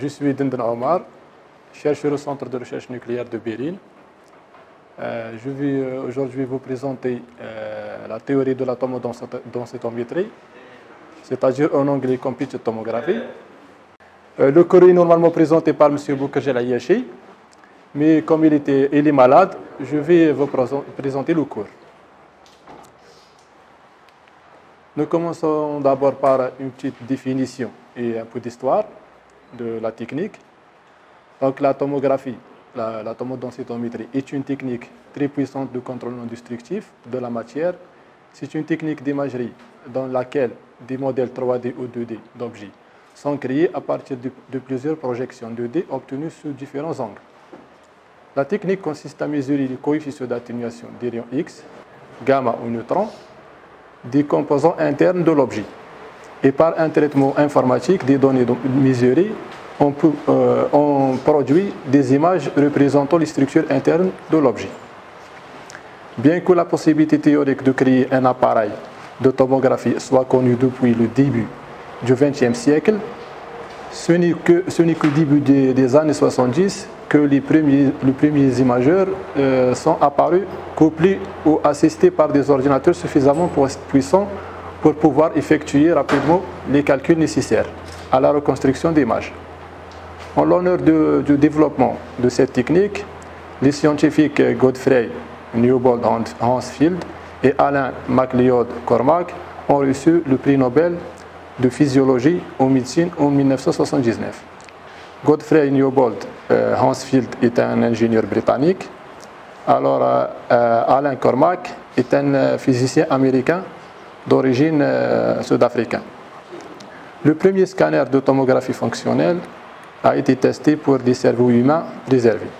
je suis Dindon Omar, chercheur au Centre de recherche nucléaire de Berlin. Euh, je vais euh, aujourd'hui vous présenter euh, la théorie de l'atomodensitémétrie, c'est-à-dire en anglais computed tomography. le cours est normalement présenté par M. Boukajel Ayashi, mais comme il, était, il est malade, je vais vous présenter le cours. Nous commençons d'abord par une petite définition et un peu d'histoire de la technique. Donc la tomographie, la, tomodensitométrie est une technique très puissante de contrôle non destructif de la matière. C'est une technique d'imagerie dans laquelle des modèles 3D ou 2D d'objets sont créés à partir de, plusieurs projections 2D obtenues sous différents angles. La technique consiste à mesurer les coefficients d'atténuation des rayons X, gamma ou neutrons des composants internes de l'objet. Et par un traitement informatique des données mesurées, euh, on produit des images représentant les structures internes de l'objet. Bien que la possibilité théorique de créer un appareil de tomographie soit connue depuis le début du XXe siècle, ce n'est qu'au début des, années 70 que les premiers, les premiers imageurs euh, sont apparus, couplés ou assistés par des ordinateurs suffisamment puissants pour pouvoir effectuer rapidement les calculs nécessaires à la reconstruction d'images. En l'honneur du développement de cette technique, les scientifiques Godfrey Newbold Hansfield et Alain MacLeod Cormack ont reçu le prix Nobel de physiologie en médecine en 1979. Godfrey Newbold euh, Hansfield est un ingénieur britannique, alors euh, euh, Alain Cormack est un physicien américain d'origine sud-africaine. Le premier scanner de tomographie fonctionnelle a été testé pour des cerveaux humains réservés.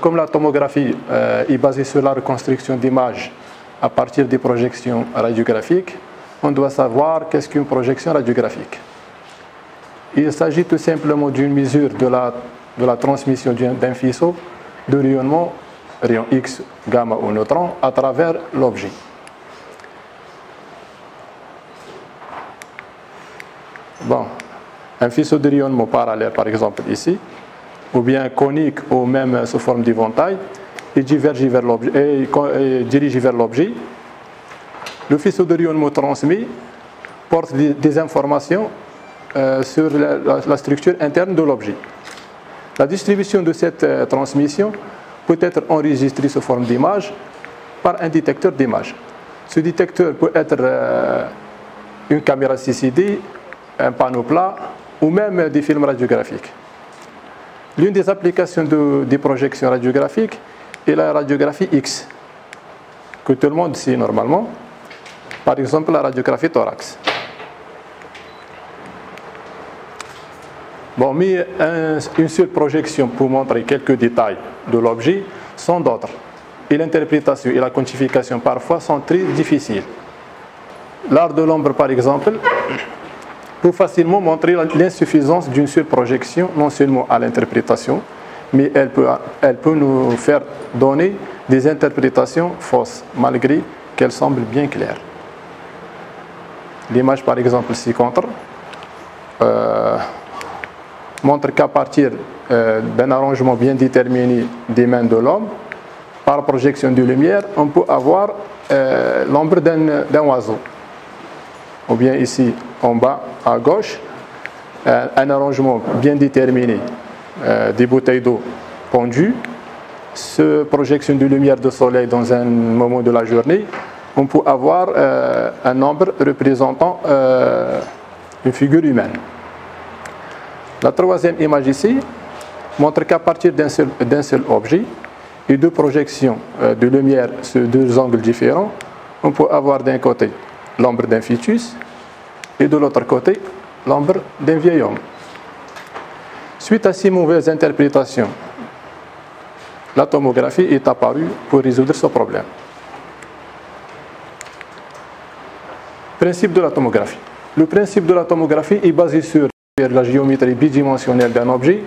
comme la tomographie est basée sur la reconstruction d'images à partir des projections radiographiques, on doit savoir qu'est-ce qu'une projection radiographique. Il s'agit tout simplement d'une mesure de la, de la transmission d'un faisceau de rayonnement, rayon X, gamma ou neutron, à travers l'objet. Bon, un faisceau de rayonnement parallèle, par exemple ici, ou bien conique ou même sous forme d'éventail, et, vers et dirigé vers l'objet. Le faisceau de rayonnement transmis porte des, informations euh, sur la, structure interne de l'objet. La distribution de cette euh, transmission peut être enregistrée sous forme d'image par un détecteur d'image. Ce détecteur peut être euh, une caméra CCD, un panneau plat ou même des films radiographiques. L'une des applications des projections radiographiques est la radiographie X, que tout le monde sait normalement. Par exemple, la radiographie thorax. Bon, mais une seule projection pour montrer quelques détails de l'objet sont d'autres. Et l'interprétation et la quantification parfois sont très difficiles. L'art de l'ombre, par exemple, peut facilement montrer l'insuffisance d'une seule projection, non seulement à l'interprétation, mais elle peut, elle peut nous faire donner des interprétations fausses, malgré qu'elles semblent bien claires. L'image, par exemple, ci-contre, euh, montre qu'à partir euh, d'un arrangement bien déterminé des mains de l'homme, par projection de lumière, on peut avoir euh, l'ombre d'un oiseau. Ou bien ici, en bas, à gauche, un arrangement bien déterminé euh, des bouteilles d'eau pendues, ce projection de lumière de soleil dans un moment de la journée, on peut avoir euh, un nombre représentant euh, une figure humaine. La troisième image ici montre qu'à partir d'un seul, seul, objet et deux projections de lumière sur deux angles différents, on peut avoir d'un côté l'ombre d'un fœtus et de l'autre côté l'ombre d'un vieil homme. Suite à ces mauvaises interprétations, la tomographie est apparue pour résoudre ce problème. Principe de la tomographie. Le principe de la tomographie est basé sur la géométrie bidimensionnelle d'un objet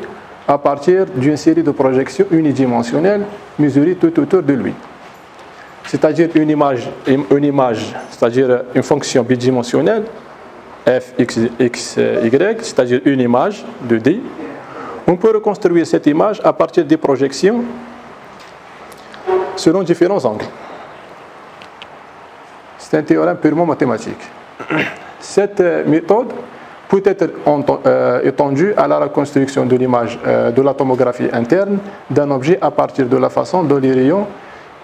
à partir d'une série de projections unidimensionnelles mesurées tout autour de lui. C'est-à-dire une image, une image c'est-à-dire une fonction bidimensionnelle, f, x, y, c'est-à-dire une image de D. On peut reconstruire cette image à partir des projections selon différents angles. C'est un théorème purement mathématique. Cette méthode peut être euh, étendue à la reconstruction de l'image euh, de la tomographie interne d'un objet à partir de la façon dont les rayons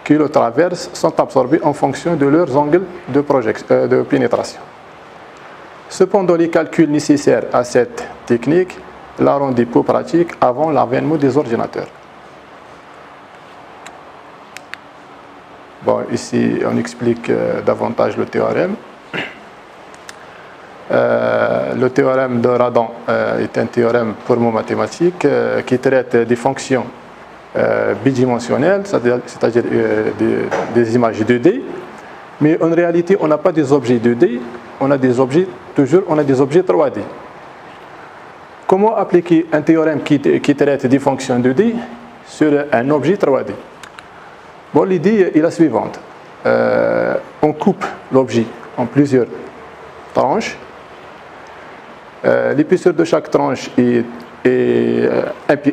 qui le traversent sont absorbés en fonction de leurs angles de, euh, de pénétration. Cependant, les calculs nécessaires à cette technique la rendent peu pratique avant l'avènement des ordinateurs. Bon, ici, on explique davantage le théorème. Euh, le théorème de Radon euh, est un théorème purement mathématique euh, qui traite des fonctions bidimensionnelles, c'est-à-dire des, images 2D. Mais en réalité, on n'a pas des objets 2D, on a des objets, toujours, on a des objets 3D. Comment appliquer un théorème qui, qui traite des fonctions 2D sur un objet 3D Bon, l'idée est la suivante. on coupe l'objet en plusieurs tranches l'épaisseur de chaque tranche est, euh,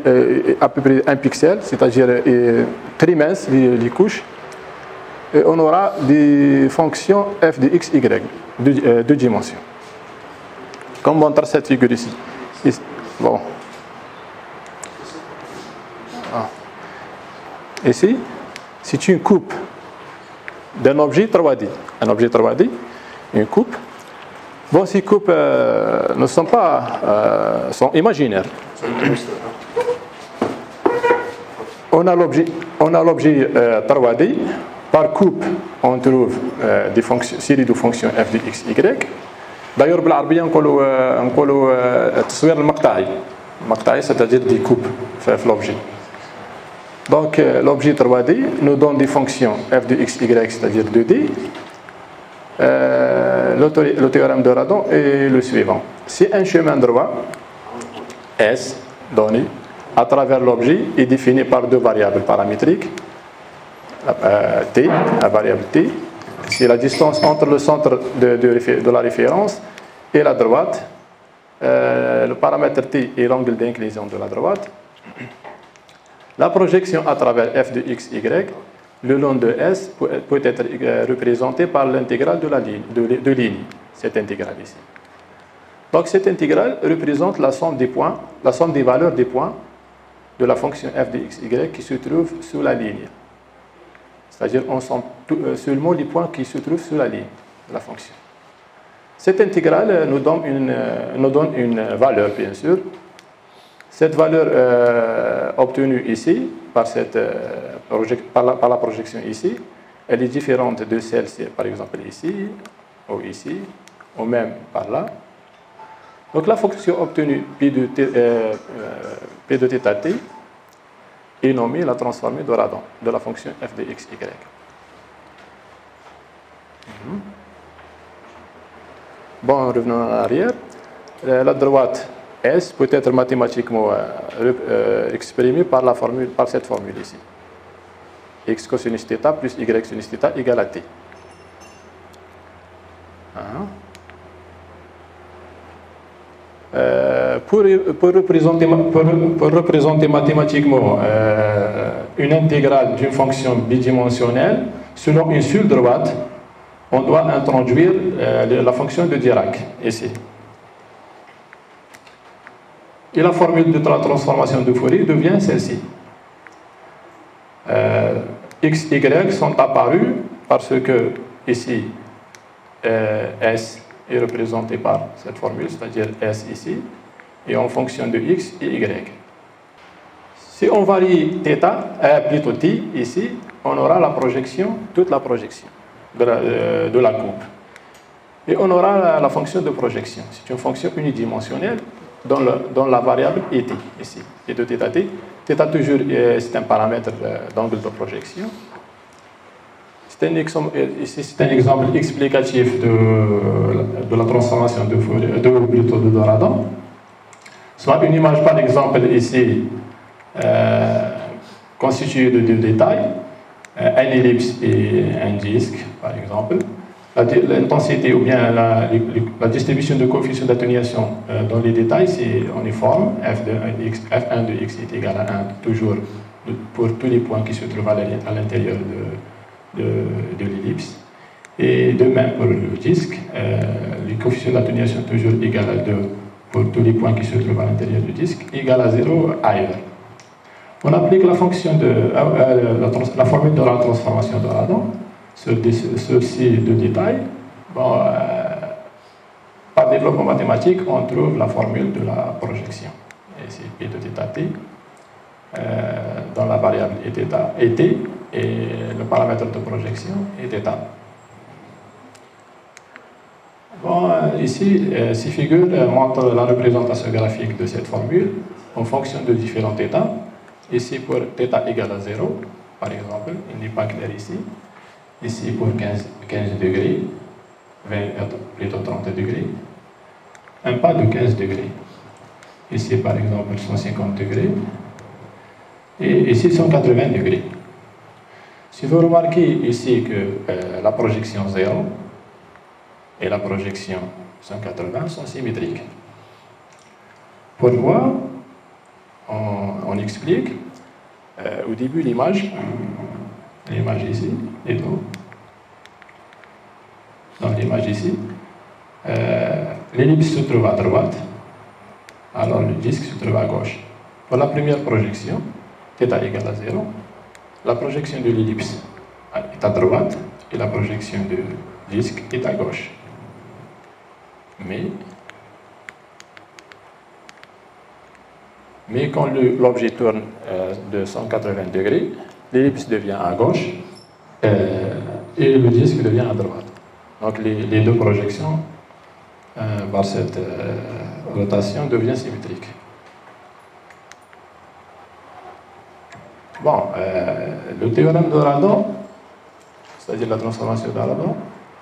euh, à peu près un pixel, c'est-à-dire très mince, les, couches. Et on aura des fonctions f de x, y, deux, deux dimensions. Comme montre cette figure ici. Bon. Ah. Ici, c'est une coupe d'un objet 3D. Un objet 3D, une coupe Bon, ces coupes euh, ne sont pas euh, sont imaginaires. On a l'objet, on a l'objet 3D. Euh, Par coupe, on trouve des fonctions, séries de fonctions f de x, y. D'ailleurs, بالعربية نقولوا نقولوا التصوير المقطعي. المقطعي c'est-à-dire des coupes في l'objet. Donc l'objet 3D nous donne des fonctions f de x, y, c'est-à-dire 2D. Euh, le théorème de Radon est le suivant. Si un chemin droit, S, donné à travers l'objet, est défini par deux variables paramétriques, euh, T, la variable T, c'est la distance entre le centre de, la référence et la droite. Euh, le paramètre T est l'angle d'inclinaison de la droite. La projection à travers f de x, y le long de S peut être euh, représenté par l'intégrale de la ligne, de, cette intégrale ici. Donc cette intégrale représente la somme des points, la somme des valeurs des points de la fonction f de x, y qui se trouve sur la ligne. C'est-à-dire on euh, seulement les points qui se trouvent sur la ligne de la fonction. Cette intégrale nous donne une, euh, nous donne une valeur, bien sûr. Cette valeur obtenue ici par cette par la, projection ici, elle est différente de celle-ci, par exemple ici, ou ici, ou même par là. Donc la fonction obtenue P de, euh, euh, de θ t est nommée la transformée de Radon de la fonction f de x, y. Mhm. Bon, revenons en arrière. Euh, la droite S peut être mathématiquement exprimée par, la formule, par cette formule ici x cosinus θ plus y sinus θ égale à t. Hein? Euh, pour, pour, représenter, pour, représenter, mathématiquement euh, une intégrale d'une fonction bidimensionnelle selon une seule droite, on doit introduire euh, la fonction de Dirac ici. Et la formule de la transformation de Fourier devient celle-ci. X, Y sont apparus parce que ici, euh, S est représenté par cette formule, c'est-à-dire S ici, et en fonction de X et Y. Si on varie θ, euh, plutôt T ici, on aura la projection, toute la projection de la, euh, coupe. Et on aura la, fonction de projection. C'est une fonction unidimensionnelle dont, la variable est t ici, et de θ t. Θ toujours, c'est un paramètre d'angle de projection. C'est un, un, exemple explicatif de, de la transformation de, de, plutôt de Doradon. Soit une image, par exemple, ici, euh, constituée de deux détails, un ellipse et un disque, par exemple. L'intensité ou bien la, distribution de coefficients d'atténuation euh, dans les détails, c'est est forme f de x, f1 de x est égal à 1 toujours pour tous les points qui se trouvent à l'intérieur de, l'ellipse. Et de même pour le disque, euh, les coefficients d'atténuation toujours égal à 2 pour tous les points qui se trouvent à l'intérieur du disque, égal à 0 ailleurs. On applique la fonction de euh, la, formule de la transformation de Radon sur, ces deux détails. Euh, par développement mathématique, on trouve la formule de la projection. Et c'est P de θ t euh, dans la variable est et t, et le paramètre de projection est θ. Bon, euh, ici, ces figures montrent la représentation graphique de cette formule en fonction de différents états. Ici, pour θ égale à 0, par exemple, il n'est pas clair ici. Ici, pour 15, 15 degrés, 20, plutôt 30 degrés, un pas de 15 degrés. Ici, par exemple, 150 degrés. Et ici, 180 degrés. Si vous remarquez ici que euh, la projection 0 et la projection 180 sont symétriques. Pourquoi on, explique euh, au début l'image l'image ici, et donc, dans l'image ici, euh, l'ellipse se trouve à droite, alors le disque se trouve à gauche. Pour la première projection, θ égale à 0, la projection de l'ellipse est à droite et la projection du disque est à gauche. Mais, mais quand l'objet tourne euh, de 180 degrés, l'ellipse devient à gauche euh, et le disque devient à droite. Donc les, deux projections euh, par cette euh, rotation deviennent symétriques. Bon, le théorème de Radon, c'est-à-dire la transformation de Radon,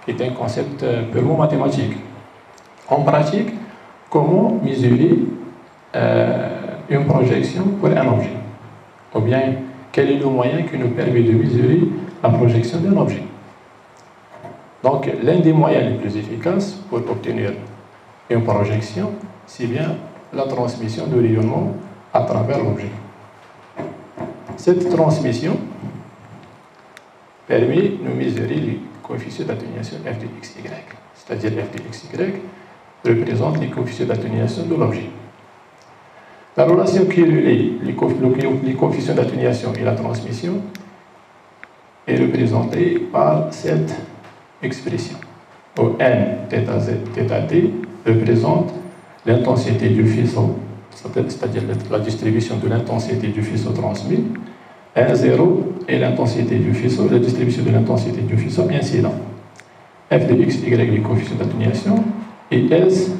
est un concept purement mathématique. En pratique, comment mesurer une projection pour un objet? Ou bien quel est le moyen qui nous permet de mesurer la projection d'un objet. Donc, l'un des moyens les plus efficaces pour obtenir une projection, c'est bien la transmission de rayonnement à travers l'objet. Cette transmission permet de mesurer les coefficients d'atténuation f de xy, c'est-à-dire f de xy représente les coefficients d'atténuation de l'objet. La relation qui relie les coefficients d'atténuation et la transmission est représentée par cette expression. Où n θ t représente l'intensité du faisceau, c'est-à-dire la distribution de l'intensité du faisceau transmis. N0 est l'intensité du faisceau, la distribution de l'intensité du faisceau incident. f de x, y, les coefficients d'atténuation, et s,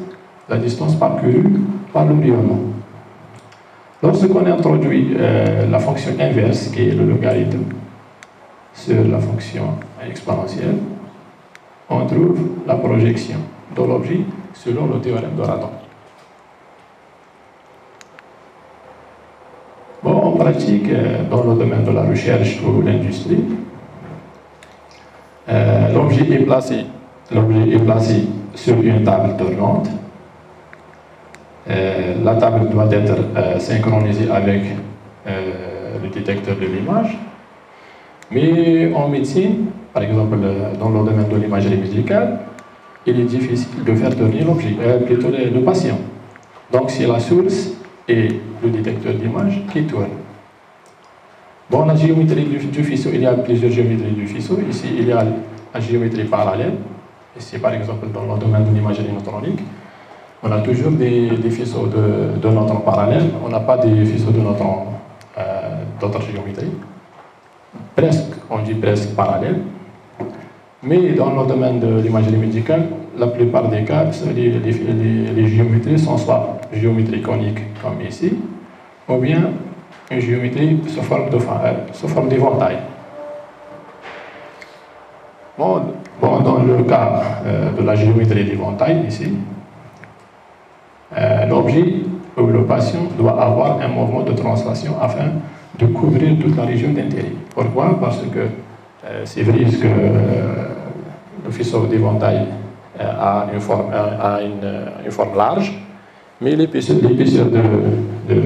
la distance parcourue par le rayonnement. Lorsqu'on introduit euh, la fonction inverse, qui est le logarithme, sur la fonction exponentielle, on trouve la projection de l'objet selon le théorème de Radon. Bon, en pratique, euh, dans le domaine de la recherche ou l'industrie, euh, l'objet est placé, l'objet est placé sur une table tournante la table doit être euh, synchronisée avec euh, le détecteur de l'image. Mais en médecine, par exemple dans le domaine de l'imagerie médicale, il est difficile de faire tourner l'objet, plutôt le, patient. Donc c'est la source et le détecteur d'image qui tournent. Bon, la géométrie du, du, faisceau, il y a plusieurs géométries du faisceau. Ici, il y a la géométrie parallèle. Ici, par exemple, dans le domaine de l'imagerie neutronique. On a toujours des, faisceaux de, de notre parallèle, on n'a pas des faisceaux de notre euh, d'autres géométries. Presque, on dit presque parallèle. Mais dans le domaine de l'imagerie médicale, la plupart des cas, les, les, géométries sont soit géométrie conique comme ici, ou bien une géométrie sous forme de euh, sous forme d'éventail. Bon, bon, dans le cas euh, de la géométrie d'éventail ici, euh, l'objet ou le patient doit avoir un mouvement de translation afin de couvrir toute la région d'intérêt. Pourquoi? Parce que euh, c'est vrai que euh, le faisceau d'éventail a, une forme, a une, une, forme large, mais l'épaisseur de, de,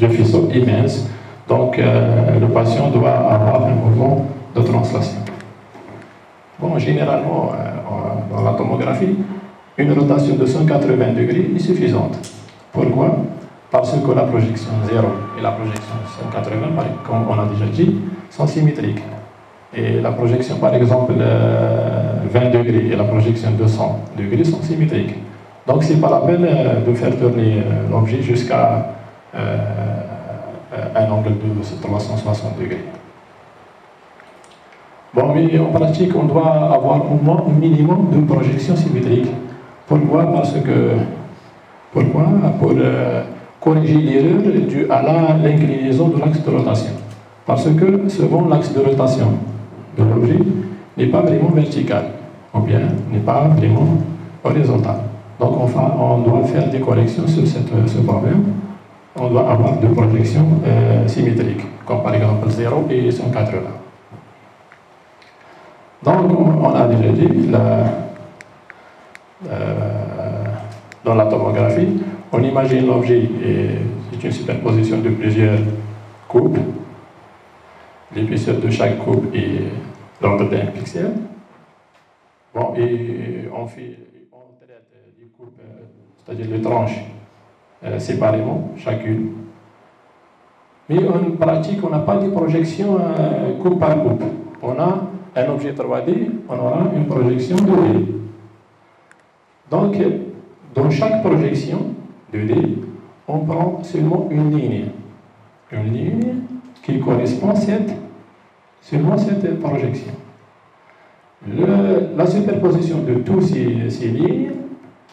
de, faisceau immense. Donc, le patient doit avoir un mouvement de translation. Bon, généralement, dans la tomographie, une rotation de 180 degrés est suffisante. Pourquoi? Parce que la projection 0 et la projection 180, comme on a déjà dit, sont symétriques. Et la projection, par exemple, 20 euh, degrés et la projection de 100 degrés sont symétriques. Donc, ce n'est pas la peine euh, de faire tourner euh, l'objet jusqu'à un angle de 360 degrés. Bon, mais en pratique, on doit avoir au moins un minimum de projection symétrique. Pourquoi? Parce que, pourquoi? Pour corriger l'erreur due à l'inclinaison de l'axe de rotation. Parce que souvent l'axe de rotation de l'objet n'est pas vraiment vertical, ou bien n'est pas vraiment horizontal. Donc on, doit faire des corrections sur ce problème. On doit avoir deux projections euh, symétriques, comme par exemple 0 et 180. Donc on a déjà dit, euh, dans la tomographie, on imagine l'objet est une superposition de plusieurs coupes. L'épaisseur de chaque coupe est l'ordre d'un pixel. Bon, et on fait, traite les coupes, euh, c'est-à-dire les tranches, euh, séparément, chacune. Mais en pratique, on n'a pas de projection euh, coupe par coupe. On a un objet 3D, on aura une projection 2D. Donc, dans chaque projection, 2D, on prend seulement une ligne. Une ligne qui correspond à cette, seulement cette projection. la superposition de toutes ces, lignes,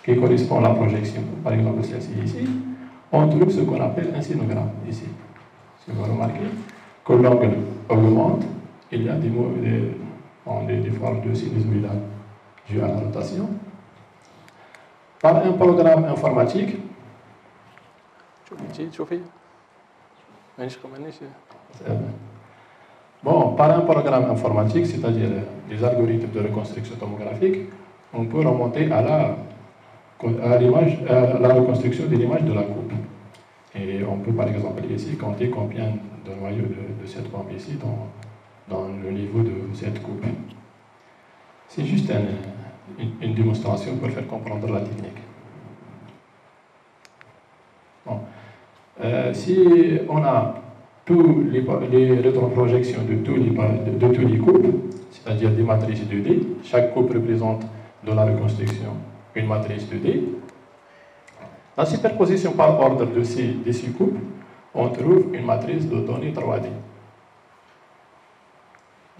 qui correspond à la projection, par exemple celle-ci ici, on trouve ce qu'on appelle un sinogramme ici. Si vous remarquez que l'angle augmente, il y a des, des, des formes de dues à la rotation. Par un programme informatique, Bon, par un programme informatique, c'est-à-dire des algorithmes de reconstruction tomographique, on peut remonter à la, à la reconstruction de l'image de la coupe. Et on peut par exemple ici compter combien de noyaux de, cette bombe ici dans, dans, le niveau de cette coupe. C'est juste une démonstration pour faire comprendre la technique. Bon. Si on a tous les, les rétroprojections de tous les, de, tous les couples, c'est-à-dire des matrices 2D, chaque couple représente dans la reconstruction une matrice 2D. La superposition par ordre de ces, de couples, on trouve une matrice de données 3D.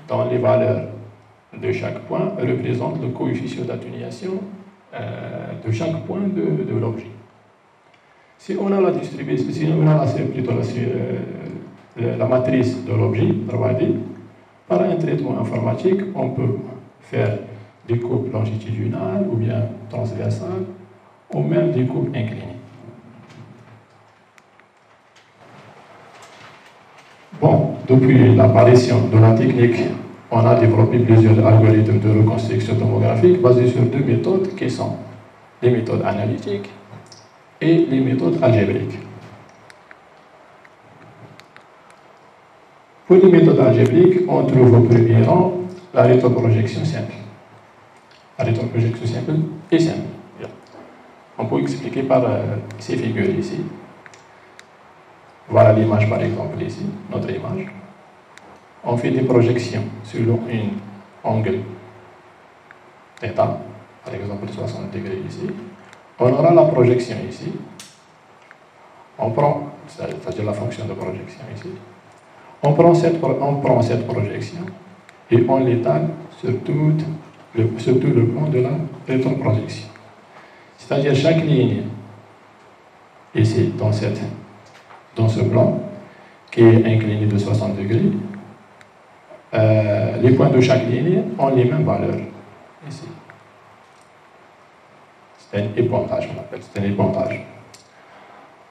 Dans les valeurs de chaque point représente le coefficient d'atténuation euh, de chaque point de, de l'objet. Si on a la distribution, si on a la, plutôt la, matrice de l'objet 3D, par un traitement informatique, on peut faire des coupes longitudinales ou bien transversales, ou même des coupes inclinées. Bon, depuis l'apparition de la technique, on a développé plusieurs algorithmes de reconstruction tomographique basés sur deux méthodes qui sont les méthodes analytiques et les méthodes algébriques. Pour les méthodes algébriques, on trouve au premier rang la rétroprojection simple. La rétroprojection simple est simple. On peut expliquer par euh, ces figures ici. Voilà l'image par exemple ici, notre image. On fait des projections selon un angle θ, par exemple 60 degrés ici. On aura la projection ici. On prend, c'est-à-dire la fonction de projection ici. On prend cette, projection et on l'étale sur, tout le, sur tout le plan de la rétroprojection. C'est-à-dire chaque ligne ici, dans, cette, dans ce plan, qui est incliné de 60 degrés, euh, les points de chaque ligne ont les mêmes valeurs. Ici. C'est un épandage, on appelle, c'est un épandage.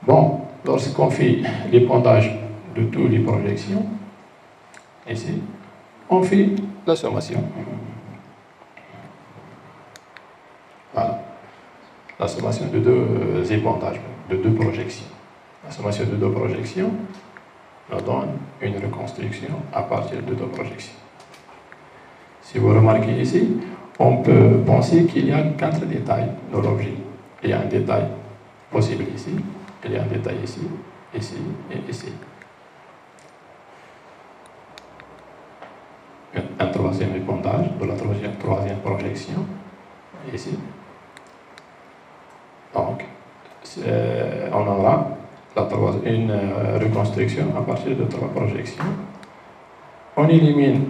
Bon, lorsqu'on fait l'épandage de toutes les projections, ici, on fait la sommation. Voilà. La sommation de deux euh, épandages, de deux projections. La sommation de deux projections donne une reconstruction à partir de deux projections. Si vous remarquez ici, on peut penser qu'il y a quatre détails dans l'objet. Il y a un détail possible ici, il y a un détail ici, ici et ici. Un troisième épondage de la troisième projection, ici. Donc, on aura la une euh, reconstruction à partir de trois projections. On élimine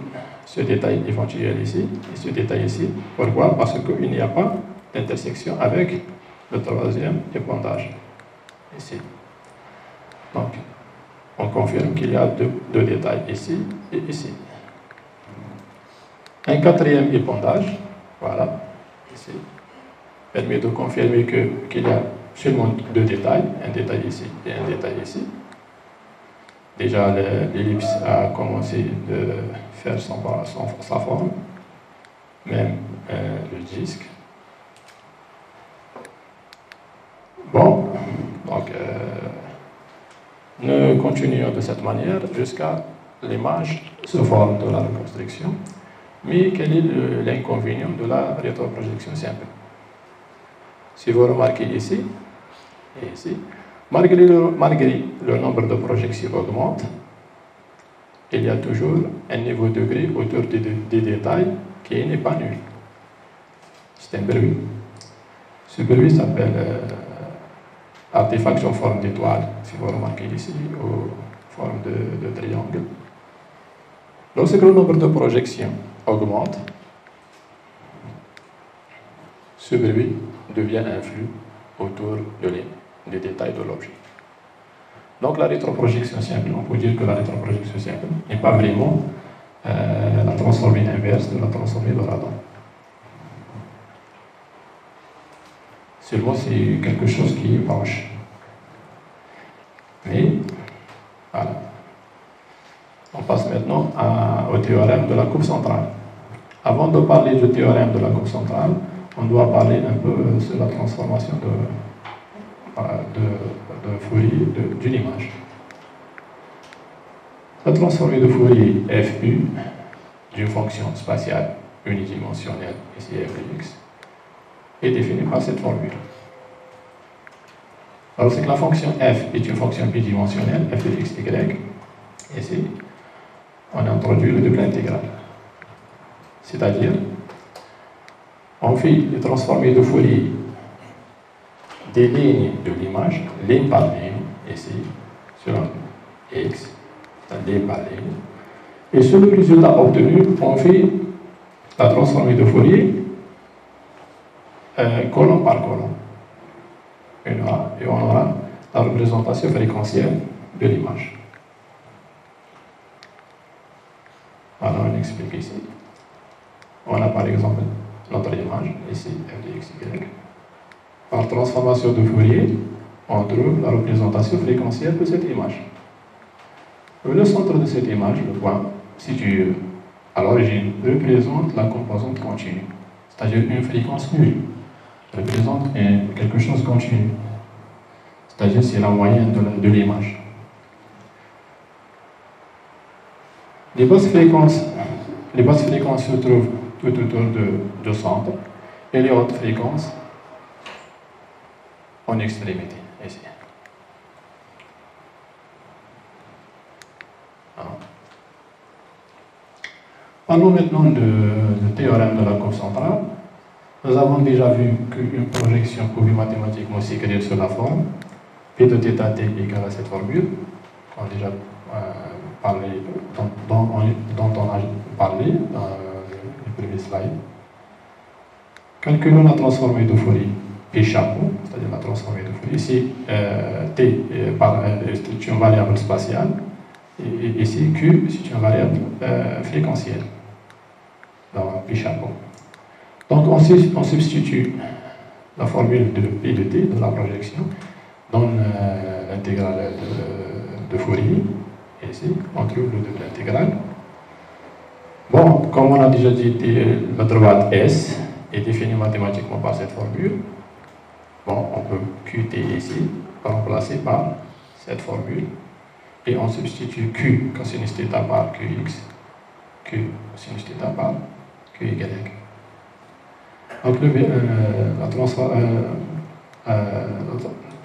ce détail éventuel ici et ce détail ici. Pourquoi? Parce qu'il n'y a pas d'intersection avec le troisième épondage ici. Donc, on confirme qu'il y a deux, détails ici et ici. Un quatrième épondage, voilà, ici, permet de confirmer qu'il y a seulement deux détails, un détail ici et un détail ici. Déjà, l'ellipse a commencé de faire son, sa forme, même euh, le disque. Bon, donc euh, nous continuons de cette manière jusqu'à l'image se forme de la reconstruction. Mais quel est l'inconvénient de la rétroprojection simple? Si vous remarquez ici, et ici, malgré le, nombre de projections augmente, il y a toujours un niveau de gris autour des, détails qui n'est pas nul. C'est un bruit. Ce bruit s'appelle euh, artefaction forme d'étoile, si vous remarquez ici, ou forme de, de triangle. Lorsque le nombre de projections augmente, ce bruit devient un flux autour de les détails de l'objet. Donc la rétroprojection simple, on peut dire que la rétroprojection simple n'est pas vraiment euh, la transformée inverse de la transformée de radon. Seulement c'est quelque chose qui proche. Mais, voilà. On passe maintenant au théorème de la coupe centrale. Avant de parler du théorème de la coupe centrale, on doit parler un peu sur la transformation de, de, Fourier d'une image. La transformée de Fourier FU d'une fonction spatiale unidimensionnelle, ici fx, est définie par cette formule. Alors, c'est que la fonction f est une fonction bidimensionnelle, f de x, y, ici, on introduit le double intégral. C'est-à-dire, on fait les transformées de Fourier des lignes de l'image, ligne par ligne, ici, sur un X, ligne par ligne. Et sur le résultat obtenu, on fait la transformée de Fourier euh, colonne par colonne. Et on, aura, la représentation fréquentielle de l'image. Alors on explique ici. On a par exemple notre image, ici, f de x, y. Par transformation de Fourier, on trouve la représentation fréquentielle de cette image. Le centre de cette image, le point situé à l'origine, représente la composante continue, c'est-à-dire une fréquence nulle, représente quelque chose de continu, c'est-à-dire c'est la moyenne de l'image. Les basses les basses fréquences se trouvent tout autour de, de centre et les hautes fréquences en extrémité, ici. Parlons maintenant du théorème de la courbe centrale. Nous avons déjà vu qu'une projection pouvait mathématiquement s'écrire sur la forme P de θ égale à cette formule, on a déjà euh, parlé, dont, dont, on a parlé dans slide. Calculons la transformée de Fourier P chapeau, c'est-à-dire la transformée de Fourier. Ici, euh, T est une variable spatiale, et ici, Q c'est une variable euh, fréquentielle dans P chapeau. Donc, on, substitue la formule de P de T de la projection dans euh, l'intégrale de, de, Fourier. Et ici, on trouve le double intégral. Bon, comme on a déjà dit, la droite S est définie mathématiquement par cette formule. Bon, on peut QT ici, remplacer par cette formule, et on substitue Q cosinus θ par QX, Q cosinus θ par QY. Donc le, euh, la, euh, euh,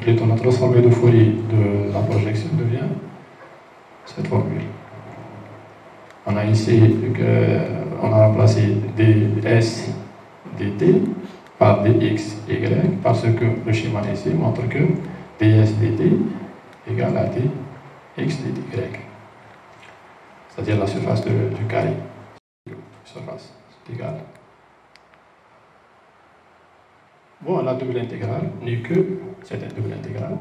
la de Fourier de la projection devient cette formule. On a ici que, on a remplacé ds dt par dx, y, parce que le schéma ici montre que ds dt égale à dx dy. C'est-à-dire la surface du carré. Surface égale. Bon, la double intégrale n'est que, c'est une double intégrale,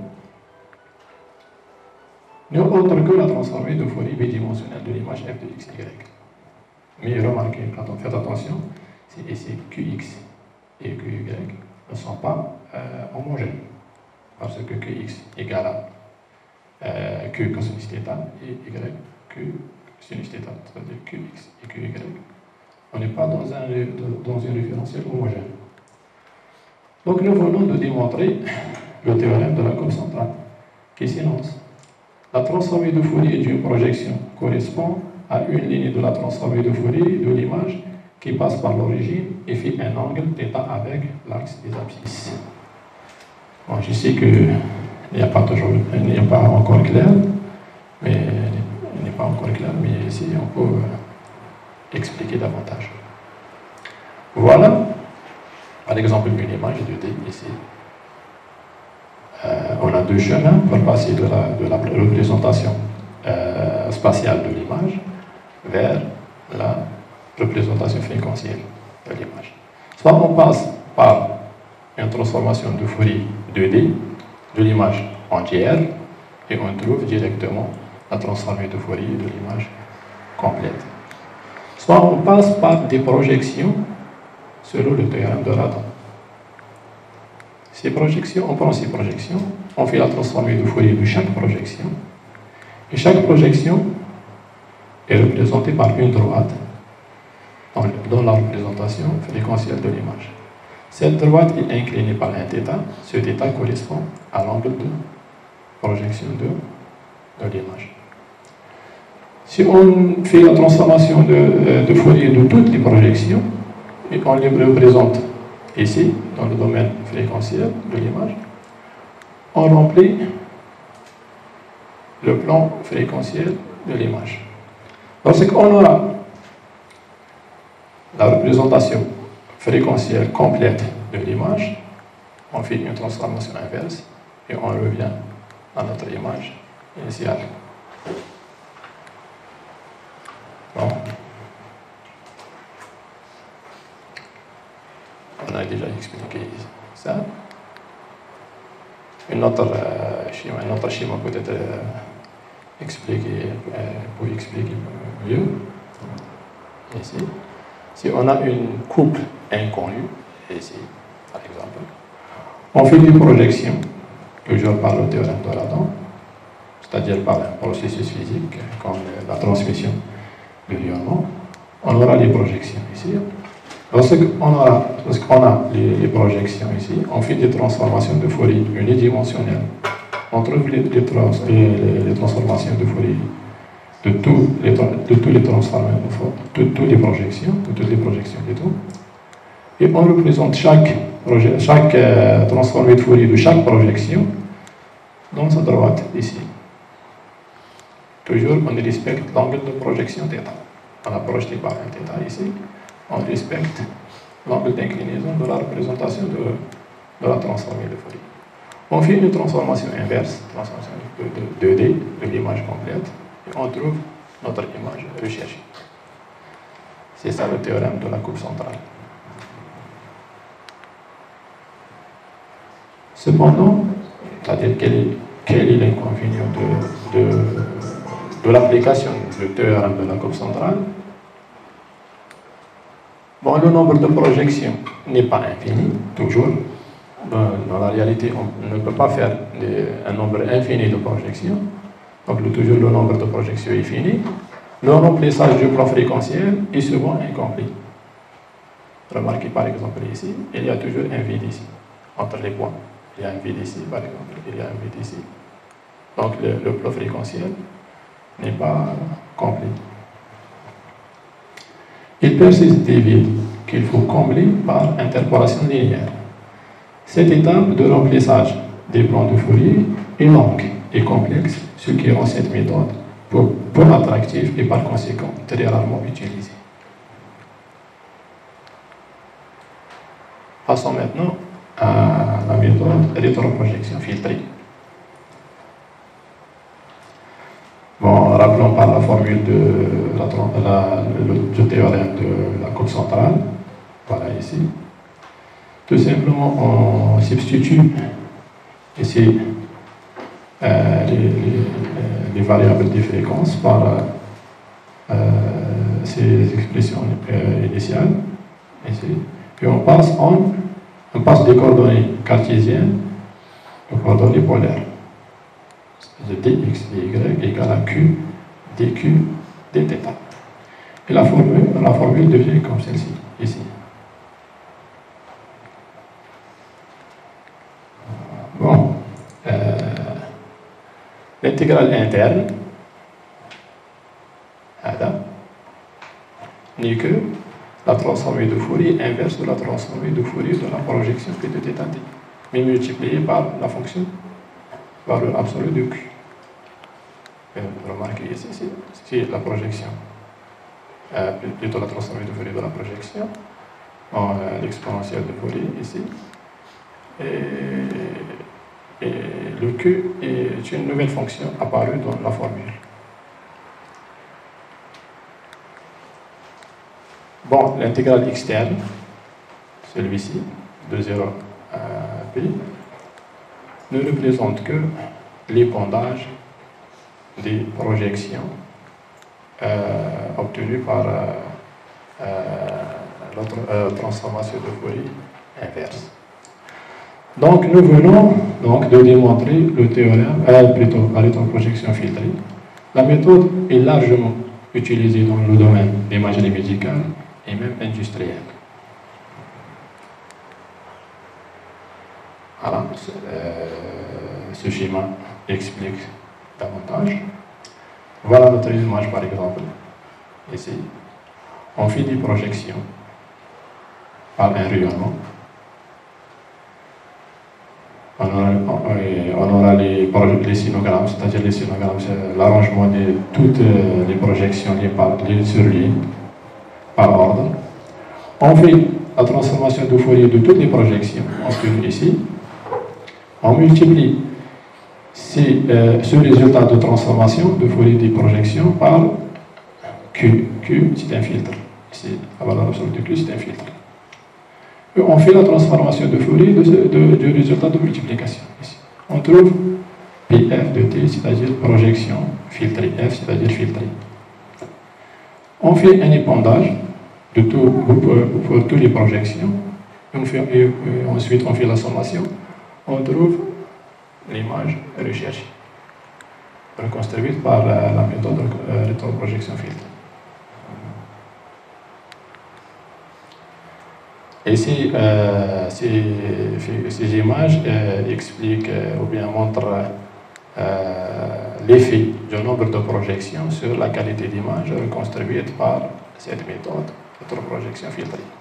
n'est autre que la transformée de Fourier bidimensionnelle de l'image f de x, y. Mais remarquez, quand on attention, c'est ici qx et QY ne sont pas euh, homogènes. Parce que QX égale à euh, Q cosinus θ et Y Q sinus θ, c'est-à-dire QX et QY. On n'est pas dans un, dans un référentiel homogène. Donc nous venons de démontrer le théorème de la courbe centrale qui s'énonce. La transformée de Fourier d'une projection correspond à une ligne de la transformée de Fourier de l'image qui passe par l'origine et fait un angle θ avec l'axe des abscisses. Je sais que il n'y a pas toujours, n'est pas encore clair, mais il n'est pas encore clair, mais on peut expliquer davantage. Voilà, par exemple, une image de D ici. Euh, on a deux chemins pour passer de la, représentation euh, spatiale de l'image vers la représentation fréquentielle de l'image. Soit on passe par une transformation de Fourier 2D de l'image entière et on trouve directement la transformée de Fourier de l'image complète. Soit on passe par des projections selon le théorème de Radon. Ces projections, on prend ces projections, on fait la transformée de Fourier de chaque projection, et chaque projection est représentée par une droite dans la représentation fréquentielle de l'image. Cette droite est inclinée par un θ. Ce θ correspond à l'angle de projection de, de l'image. Si on fait la transformation de, euh, de Fourier de toutes les projections, et qu'on les représente ici, dans le domaine fréquentiel de l'image, on remplit le plan fréquentiel de l'image. Lorsqu'on aura la représentation fréquentielle complète de l'image, on fait une transformation inverse et on revient à notre image initiale. Bon. On expliqué ça. Une autre, euh, schéma, un autre schéma peut être euh, expliqué, euh, expliquer mieux. Ici. Si on a une couple inconnue, ici, par exemple, on fait une projection, toujours par le théorème de Radon, c'est-à-dire par un processus physique comme la transmission de rayonnement, on aura des projections ici. Lorsqu'on a, a les, projections ici, on fait des transformations de Fourier unidimensionnelles. On trouve les, les transformations de Fourier de, les, de les transformés, de toutes les projections, de toutes les projections et on représente chaque, chaque euh, transformé de Fourier de chaque projection dans sa droite, ici. Toujours, on respecte l'angle de projection θ. On a projeté par un θ ici. On respecte l'angle d'inclinaison de la représentation de, la transformée de Fourier. On fait une transformation inverse, transformation de 2D de l'image complète on trouve notre image recherchée. C'est ça le théorème de la coupe centrale. Cependant, c'est-à-dire quel est, l'inconvénient de, de, l'application du théorème de la coupe centrale? Bon, le nombre de projections n'est pas infini, toujours. Dans, la réalité, on ne peut pas faire un nombre infini de projections. Donc toujours le nombre de projections est fini. Le remplissage du plan fréquentiel est souvent incomplet. Remarquez par exemple ici, il y a toujours un vide ici, entre les points. il y a un vide ici, par exemple, il y a un vide ici. Donc le, le plan fréquentiel n'est pas complet. Il persiste des vides qu'il faut combler par interpolation linéaire. Cette étape de remplissage des plans de Fourier est longue et complexe, ce qui rend cette méthode peu, attractive et par conséquent très rarement utilisée. Passons maintenant à la méthode rétroprojection filtrée. Bon, rappelons par la formule de la, le, théorème de la coupe centrale, voilà ici. Tout simplement, on substitue ici euh, les, variables de fréquence par euh, ces expressions euh, initiales, ici. Puis on passe, on passe des coordonnées cartésiennes aux coordonnées polaires de dx dy égale à q dq dθ. Et la formule, la formule devient comme celle-ci, ici. Bon, euh, l'intégrale interne, n'est que la transformée de Fourier inverse de la transformée de Fourier de la projection P de θ mais multipliée par la fonction valeur absolue de Q. remarquez ici, c'est la projection, euh, plutôt la transformée de Fourier de la projection, en euh, l'exponentielle de Fourier ici. Et, et, le Q est une nouvelle fonction apparue dans la formule. Bon, l'intégrale externe, celui-ci, de 0 à P, ne représente que l'épandage des projections euh, obtenues par euh, euh, notre transformation de Fourier inverse. Donc nous venons donc de démontrer le théorème, plutôt la rétroprojection filtrée. La méthode est largement utilisée dans le domaine d'imagerie médicale et même industrielle. Voilà, ce schéma explique davantage. Voilà notre image par exemple. Ici, on fait des projections par un rayonnement. On aura, les, sinogrammes, c'est-à-dire les sinogrammes, c'est l'arrangement de toutes les projections liées, par, liées sur ligne, par ordre. On fait la transformation de Fourier de toutes les projections, on ici. On multiplie euh, ce résultat de transformation de Fourier des projections par Q. Q, c'est un filtre. La valeur absolue de Q, c'est un filtre. On fait la transformation de Fourier du résultat de multiplication. Ici. On trouve PF de T, c'est-à-dire projection filtrée. F, c'est-à-dire filtrée. On fait un épandage de pour, toutes les projections. Et ensuite, on fait la sommation. On trouve l'image recherchée, reconstruite par la, méthode de rétroprojection filtre. Et si, euh, ces, ces, images euh, expliquent euh, ou bien montrent l'effet du nombre de projections sur la qualité d'image reconstruite par cette méthode de rétroprojection filtrée.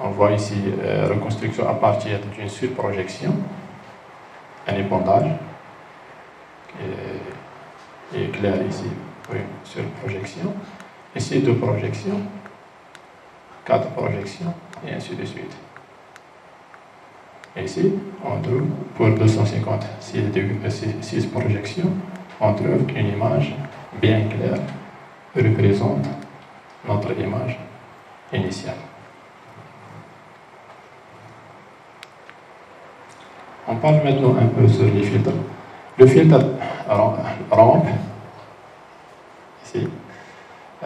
On voit ici reconstruction à partir d'une surprojection un épandage qui est, clair ici, oui, sur projection. Ici, deux projections, quatre projections, et ainsi de suite. Ici, on trouve, pour 256 6 projections, on trouve une image bien claire représente notre image initiale. On parle maintenant un peu sur les filtres. Le filtre rampe, ici,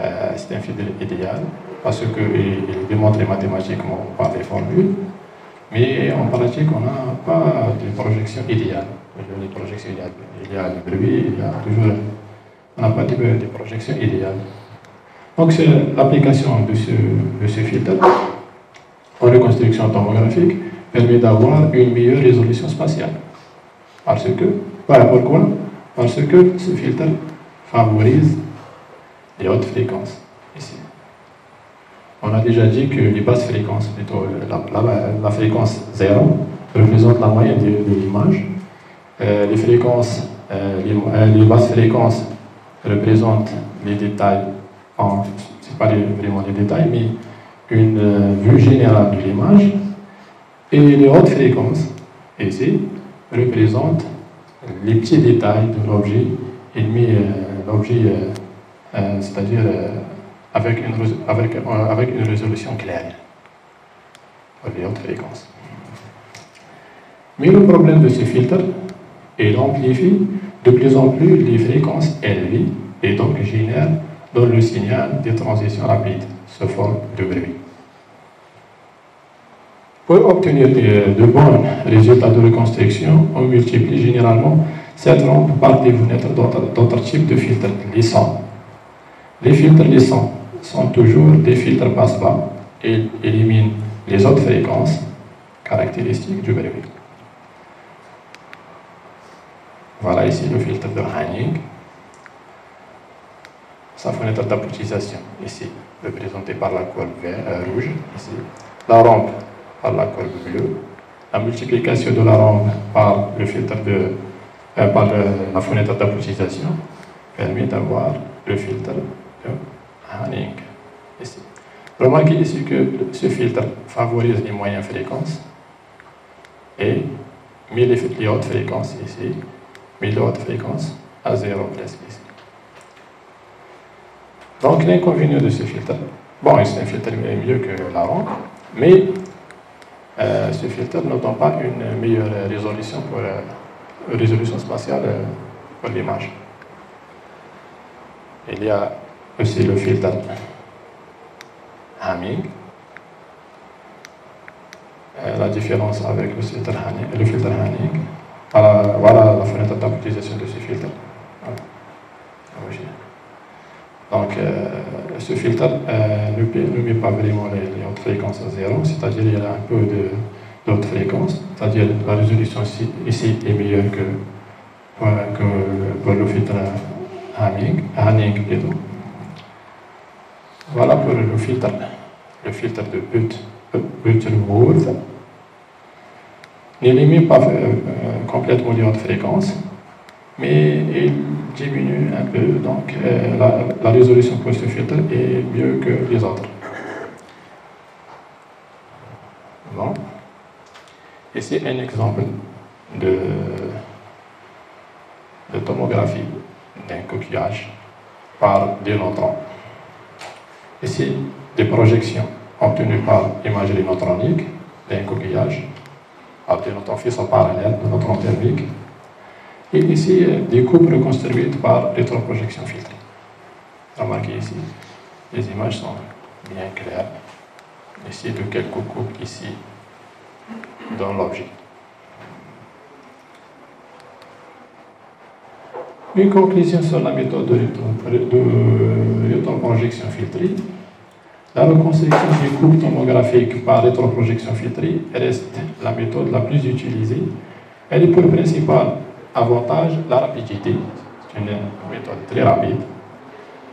euh, c'est un filtre idéal parce qu'il démontre mathématiquement par les formules, mais en pratique, on n'a pas de projection idéale. Les projections idéales, il y a du bruit, il y a toujours. On n'a pas de, de projection idéale. Donc, c'est l'application de ce, de ce filtre en reconstruction tomographique permet d'avoir une meilleure résolution spatiale. Parce que, voilà pourquoi Parce que ce filtre favorise les hautes fréquences. On a déjà dit que les basses fréquences, plutôt la, fréquence 0, représente la moyenne de, l'image. Euh, les fréquences, euh, euh, les, basses fréquences représentent les détails, en, c'est pas vraiment les détails, mais une vue générale de l'image. Et les hautes fréquences, ici, représentent les petits détails de l'objet, et l'objet, c'est-à-dire avec une, avec, euh, une résolution claire pour les hautes fréquences. Mais le problème de ce filtre est d'amplifier de plus en plus les fréquences élevées et donc génère dans le signal des transitions rapides sous forme de bruit. Pour obtenir de, bons résultats de reconstruction, on multiplie généralement cette rampe par des fenêtres d'autres types de filtres lissants. Les filtres lissants sont toujours des filtres passe-bas et éliminent les autres fréquences caractéristiques du bruit. Voilà ici le filtre de Hanning. Sa fenêtre d'aboutissation, ici, représentée par la courbe euh, rouge, ici. La rampe par la courbe bleue. La multiplication de la rampe par le filtre de, euh, par la fenêtre d'aboutissation permet d'avoir le filtre de Hanning. Ici. Remarquez ici que ce filtre favorise les moyennes fréquences et met les, hautes fréquences ici, met les hautes fréquences à zéro presque ici. Donc l'inconvénient de ce filtre, bon, c'est un filtre mieux que la rampe, mais euh, ce filtre n'entend pas une meilleure résolution pour euh, résolution spatiale euh, pour l'image. Il y a aussi le filtre Hamming. La différence avec le filtre Hamming, le filtre Hamming. Voilà, la fenêtre d'utilisation de ce filtre. Donc, euh, ce filtre euh, ne, met pas vraiment les, hautes fréquences à zéro, c'est-à-dire qu'il y a un peu d'autres fréquences, c'est-à-dire la résolution ici, ici, est meilleure que, que pour le filtre Hamming, Hamming plutôt. Voilà pour le filtre, le filtre de Butterworth. N'élimine pas euh, complètement les hautes fréquences, mais il diminue un peu, donc euh, la, résolution pour ce filtre est mieux que les autres. Bon. Ici, un exemple de, de tomographie d'un coquillage par neutrons. Ici, des projections obtenues par imagerie neutronique d'un coquillage avec des neutrons en parallèle de neutrons thermiques. Et ici, des coupes reconstruites par rétroprojection filtrée. Remarquez ici, les images sont bien claires. Ici, de quelques coupes ici dans l'objet. Une conclusion sur la méthode de, rétroprojection filtrée. La reconstruction des coupes tomographiques par rétroprojection filtrée reste la méthode la plus utilisée. Elle est pour le principal avantage la rapidité. C'est une méthode très rapide.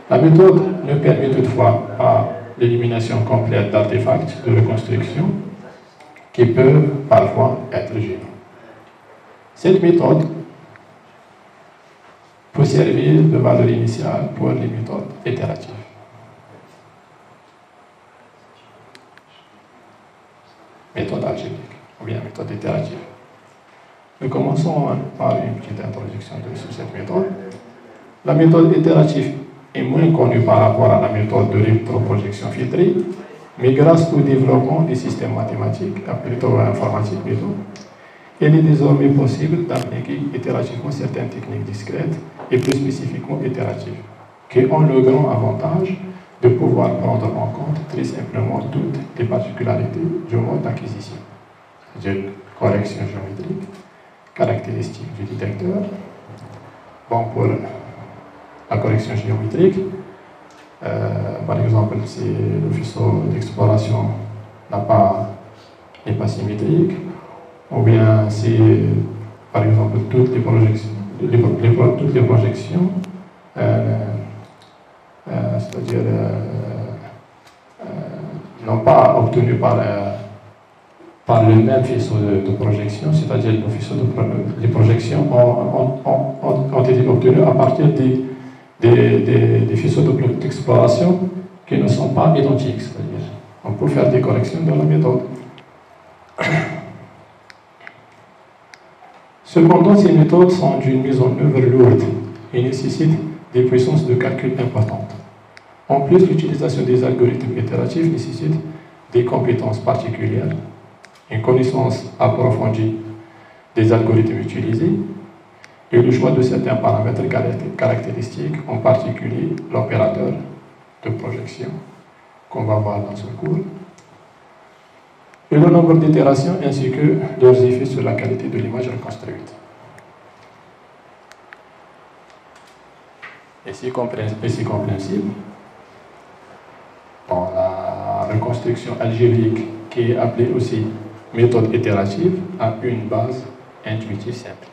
La méthode ne permet toutefois pas l'élimination complète d'artefacts de reconstruction qui peuvent parfois être gênants. Cette méthode peut servir de valeur initiale pour les méthodes itératives. Méthode algébrique ou bien méthode itérative. Nous commençons par une petite introduction de cette méthode. La méthode itérative est moins connue par rapport à la méthode de rétroprojection filtrée, mais grâce au développement des systèmes mathématiques, plutôt informatiques plutôt, il est désormais possible d'appliquer itérativement certaines techniques discrètes et plus spécifiquement itératives, qui ont le grand avantage de pouvoir prendre en compte très simplement toutes les particularités du mode d'acquisition, c'est-à-dire correction géométrique, caractéristiques du détecteur. Bon, pour la correction géométrique, euh, par exemple, si le faisceau d'exploration n'est pas, pas symétrique, ou bien c'est, par exemple, toutes les projections, toutes les projections euh, euh, c'est-à-dire non pas obtenues par, par le même faisceau de, projection, c'est-à-dire le faisceau de les projections ont, été obtenues à partir des, des, des, faisceaux d'exploration qui ne sont pas identiques, c'est-à-dire on peut faire des corrections dans la méthode. Cependant, ces méthodes sont d'une mise en œuvre lourde et nécessitent des puissances de calcul importantes. En plus, l'utilisation des algorithmes itératifs nécessite des compétences particulières, une connaissance approfondie des algorithmes utilisés et le choix de certains paramètres caractéristiques, en particulier l'opérateur de projection qu'on va voir dans ce cours, et le nombre d'itérations ainsi que leurs effets sur la qualité de l'image reconstruite. Et c'est compréhensible, dans la reconstruction algébrique qui est appelée aussi méthode itérative a une base intuitive simple.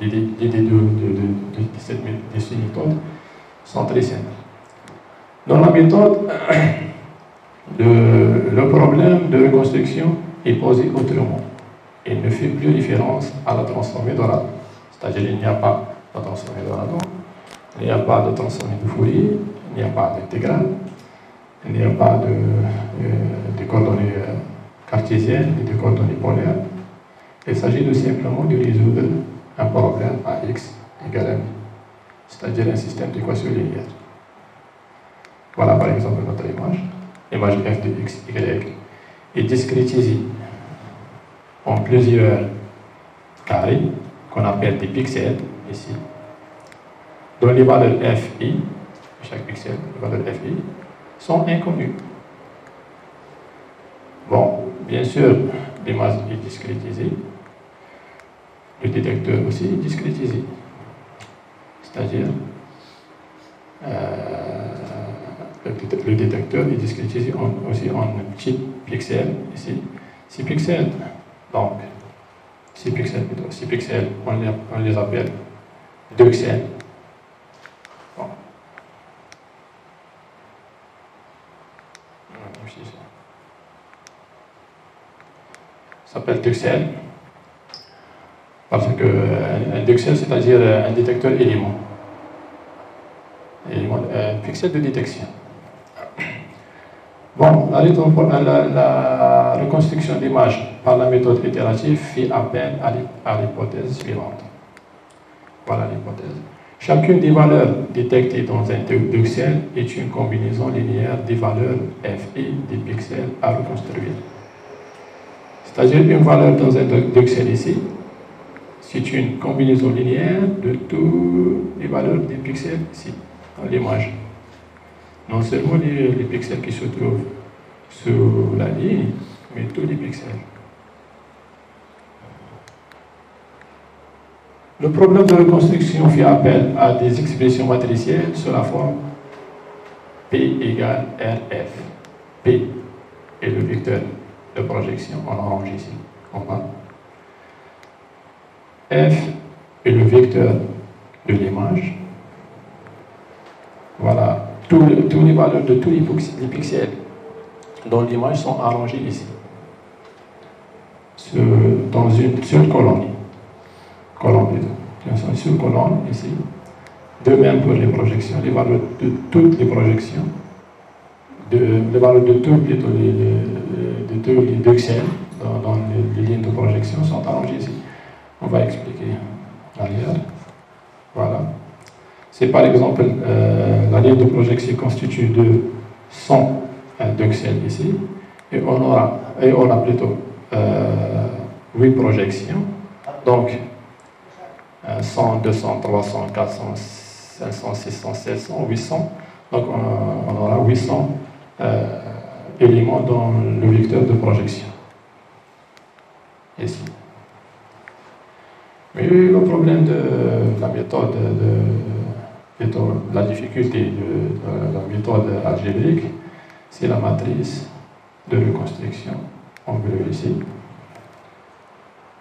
L'idée de, de, ces méthodes sont très simples. Dans la méthode, le, problème de reconstruction est posé autrement. Il ne fait plus référence à la transformée d'Orado. C'est-à-dire qu'il n'y a pas de transformée d'Orado, il n'y a pas de transformée de Fourier, il n'y a pas d'intégrale, il n'y a pas de, euh, coordonnées et de coordonnées polaires. Il s'agit de simplement de résoudre un problème à x égale à c'est-à-dire un système d'équations linéaires. Voilà par exemple notre image l'image f de x, y, est discrétisée en plusieurs carrés qu'on appelle des pixels ici, dont les valeurs fi, chaque pixel, les valeurs fi, sont inconnues. Bon, bien sûr, l'image est discrétisée, le détecteur aussi est discrétisé, c'est-à-dire euh, le détecteur est discrétisé aussi en petits pixels ici. 6 pixels, donc 6 pixels plutôt, 6 pixels, on les, on les appelle 2 pixels. Bon. Ça s'appelle pixels parce que un pixel c'est-à-dire un détecteur élément. élément un pixel de détection. Bon, la, reconstruction d'image par la méthode itérative fait appel à l'hypothèse suivante. Voilà l'hypothèse. Chacune des valeurs détectées dans un pixel est une combinaison linéaire des valeurs f et des pixels à reconstruire. C'est-à-dire une valeur dans un pixel ici, c'est une combinaison linéaire de toutes les valeurs des pixels ici, dans l'image non seulement les, pixels qui se trouvent sur la ligne, mais tous les pixels. Le problème de reconstruction fait appel à des expressions matricielles sur la forme P égale RF. P est le vecteur projection en orange ici, en bas. F est le vecteur de l'image. Voilà tous, les valeurs de tous les pixels dont l'image sont arrangées ici, dans une seule colonne. Colonne Une seule colonne ici. De même pour les projections, les valeurs de toutes les projections, de, les valeurs de tous les, de, tous les pixels dans, dans les, lignes de projection sont arrangées ici. On va expliquer derrière. Voilà. C'est par exemple euh, la ligne de projection constituée de 100 pixels ici, et on, aura, et on a plutôt 8 euh, projections, donc 100, 200, 300, 400, 500, 600, 700, 800, donc on, aura 800 euh, éléments dans le vecteur de projection. Ici. Mais le problème de la méthode de la difficulté de, la méthode algébrique, c'est la matrice de reconstruction. On veut ici.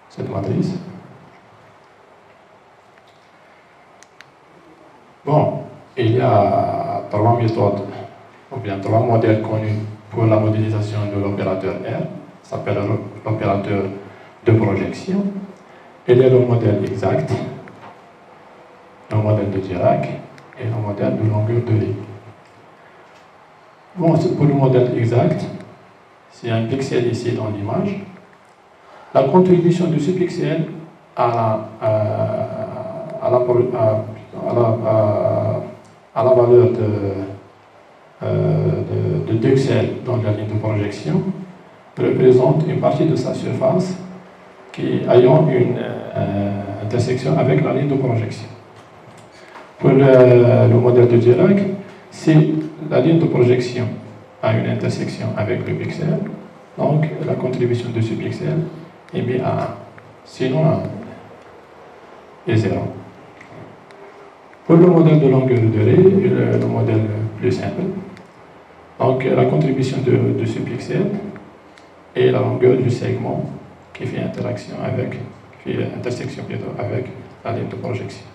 cette matrice. Bon, il y a trois méthodes, ou bien trois modèles connus pour la modélisation de l'opérateur R. S'appelle l'opérateur de projection. Il y a le modèle exact, le modèle de Dirac et le modèle de longueur de ligne. Bon, pour le modèle exact, c'est un pixel ici dans l'image. La contribution de ce pixel à la, la, valeur de, euh, de, de dans la ligne de projection représente une partie de sa surface qui ayant une euh, intersection avec la ligne de projection. Pour le, le modèle de Dirac, si la ligne de projection a une intersection avec le pixel, donc la contribution de ce pixel est mise à 1. Sinon, est 0. Pour le modèle de longueur de durée, le, le modèle plus simple, donc la contribution de, ce pixel est la longueur du segment qui fait interaction avec, qui fait intersection avec la ligne de projection.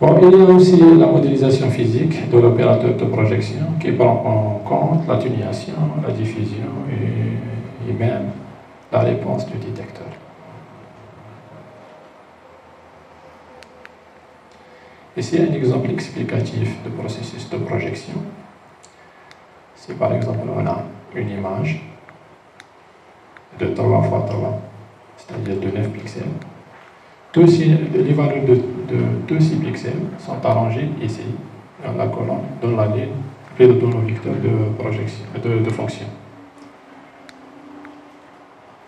Bon, il y a aussi la modélisation physique de l'opérateur de projection qui prend en compte l'atténuation, la diffusion et, et, même la réponse du détecteur. Ici, un exemple explicatif de processus de projection. Si par exemple on a une image de 3 x 3, c'est-à-dire de 9 pixels, les valeurs de, de, tous ces pixels sont arrangées ici, dans la colonne, dans la ligne, et dans le vecteur de projection, de, de fonction.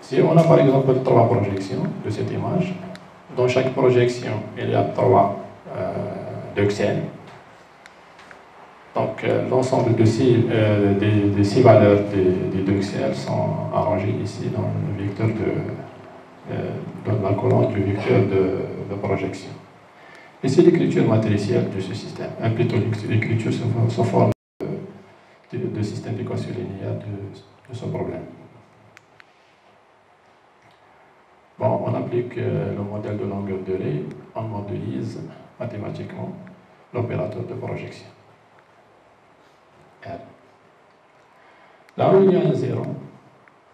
Si on a par exemple trois projections de cette image, dans chaque projection, il y a trois euh, Donc euh, l'ensemble de ces, euh, des, six valeurs des, deux sont arrangées ici dans le vecteur de, euh, dans la colonne du vecteur de, projection. Et c'est l'écriture matricielle de ce système, hein, plutôt l'écriture sous forme de, de, système d'équation linéaire de, ce problème. Bon, on applique le modèle de longueur de raie, on modélise mathématiquement l'opérateur de projection. R. Là où il y a un zéro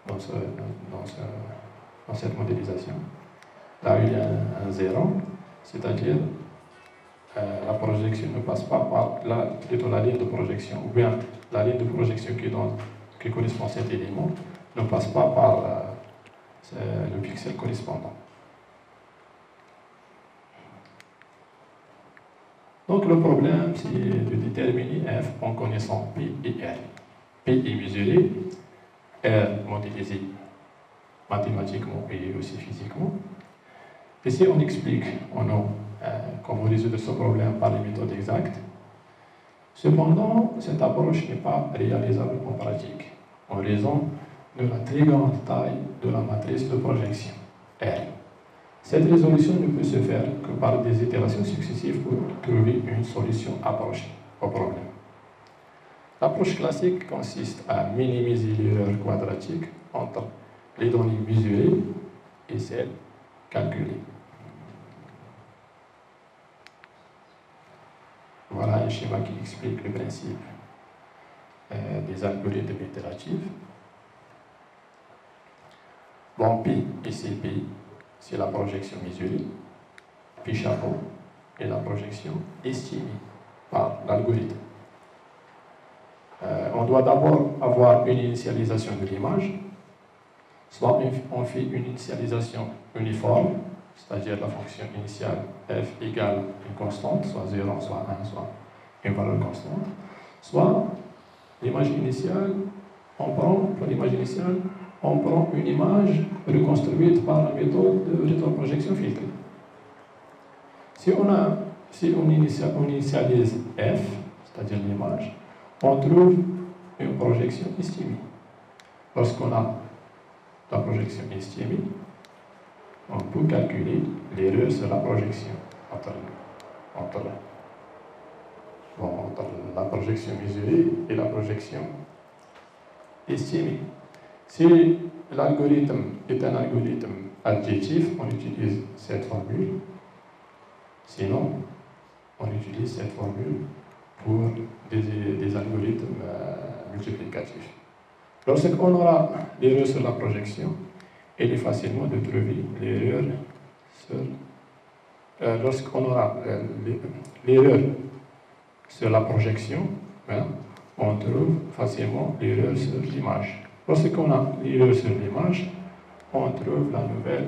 dans ce, dans ce dans cette modélisation. Là, il y a un, zéro, c'est-à-dire euh, la projection ne passe pas par la, ligne de projection, ou bien la ligne de projection qui, qui correspond à cet élément ne passe pas par euh, le pixel correspondant. Donc le problème, c'est de déterminer f en connaissant P et R. P est mesuré, R modélisé mathématiquement et aussi physiquement. Ici, on explique on a, euh, comment résoudre ce problème par les méthodes exactes. Cependant, cette approche n'est pas réalisable en pratique, en raison de la très grande taille de la matrice de projection, R. Cette résolution ne peut se faire que par des itérations successives pour trouver une solution approchée au problème. L'approche classique consiste à minimiser l'erreur quadratique entre les données mesurées et celles calculées. Voilà un schéma qui explique le principe euh, des algorithmes itératifs. Bon, P ici, P, c'est la projection mesurée. P chapeau est la projection estimée par l'algorithme. Euh, on doit d'abord avoir une initialisation de l'image Soit on fait une initialisation uniforme, c'est-à-dire la fonction initiale f égale une constante, soit 0, soit 1, soit une valeur constante. Soit l'image initiale, on prend, pour l'image initiale, on prend une image reconstruite par la méthode de rétroprojection filtrée. Si on, a, si on, initialise f, c'est-à-dire l'image, on trouve une projection estimée. Lorsqu'on a la projection estimée, on peut calculer l'erreur sur la projection entre la projection mesurée et la projection estimée. Si l'algorithme est un algorithme adjectif, on utilise cette formule. Sinon, on utilise cette formule pour des, algorithmes euh, multiplicatifs. Lorsqu'on aura l'erreur sur la projection, il est facilement de trouver l'erreur sur... Euh, lorsqu'on aura euh, l'erreur sur la projection, hein, on trouve facilement l'erreur sur l'image. Lorsqu'on a l'erreur sur l'image, on trouve la nouvelle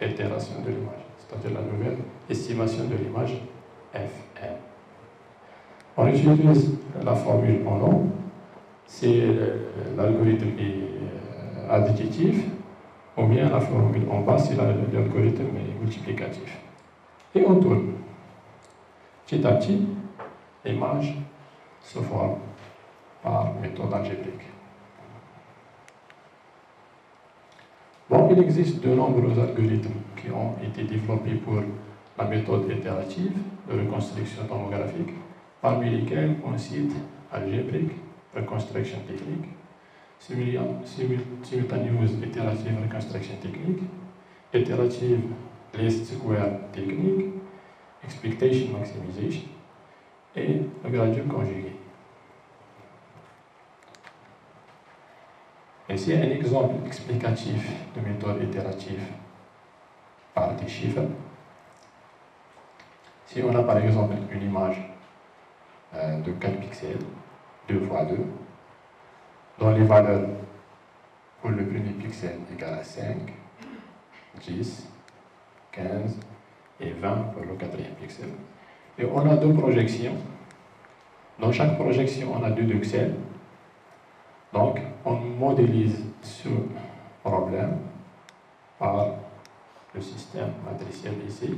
itération de l'image, c'est-à-dire la nouvelle estimation de l'image Fn. On utilise la formule en nom, c'est l'algorithme additif, ou bien la formule en bas, c'est l'algorithme multiplicatif. Et on tourne. Petit à petit, l'image se forme par méthode algébrique. Bon, il existe de nombreux algorithmes qui ont été développés pour la méthode itérative de reconstruction tomographique, parmi lesquels on cite algébrique, reconstruction technique, simultaneous iterative reconstruction technique, iterative least square technique, expectation maximization et le gradual conjugué. Ici, un exemple explicatif de méthode itérative par des chiffres. Si on a par exemple une image euh, de 4 pixels, 2 fois 2, dont les valeurs pour le premier pixel égale à 5, 10, 15 et 20 pour le quatrième pixel. Et on a deux projections. Dans chaque projection, on a deux pixels. Donc, on modélise ce problème par le système matriciel ici.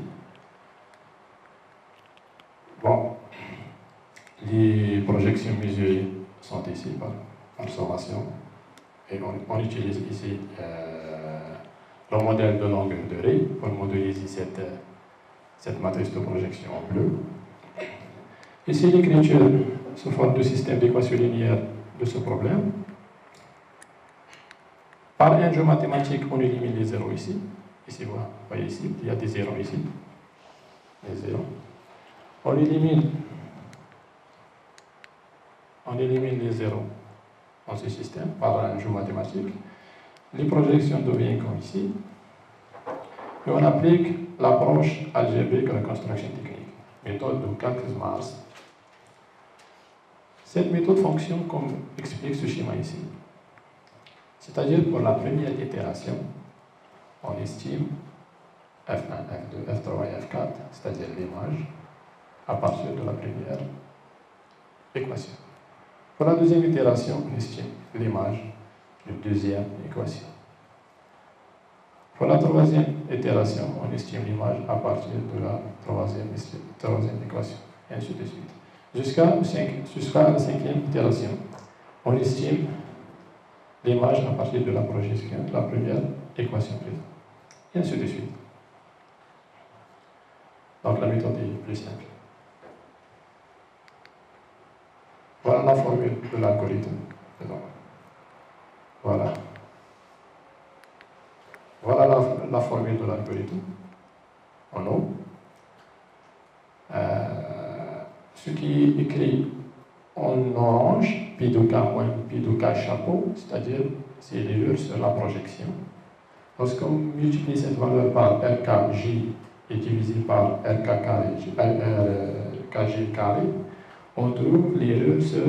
Bon, les projections mesurées sont ici par, observation et on, utilise ici euh, le modèle de longueur de raie pour modéliser cette, cette matrice de projection en bleu. Ici, l'écriture sous forme de système d'équation linéaire ce problème. Par un jeu mathématique, on élimine les zéros ici. Ici, vous voyez ici, il y a des zéros ici. Les zéros. On élimine, on élimine les zéros dans ce système par un jeu mathématique. Les projections deviennent comme ici. Et on applique l'approche algébrique reconstruction technique, méthode de calcul Mars cette méthode fonctionne comme explique ce schéma ici. C'est-à-dire pour la première itération, on estime F1, F2, F3 et F4, c'est-à-dire l'image, à partir de la première équation. Pour la deuxième itération, on estime l'image de deuxième équation. Pour la troisième itération, on estime l'image à partir de la troisième, troisième équation, et ainsi de suite jusqu'à la cinquième itération. On estime l'image à partir de la projection, la première équation présente. Et ainsi de suite. Donc la méthode est plus simple. Voilà la formule de l'algorithme. Voilà. Voilà la, formule de l'algorithme en haut. Euh, ce qui est écrit en orange, pi de k moins pi de k chapeau, c'est-à-dire c'est l'erreur sur la projection. Lorsqu'on multiplie cette valeur par RKJ et divisé par RK carré, RKG on trouve l'erreur sur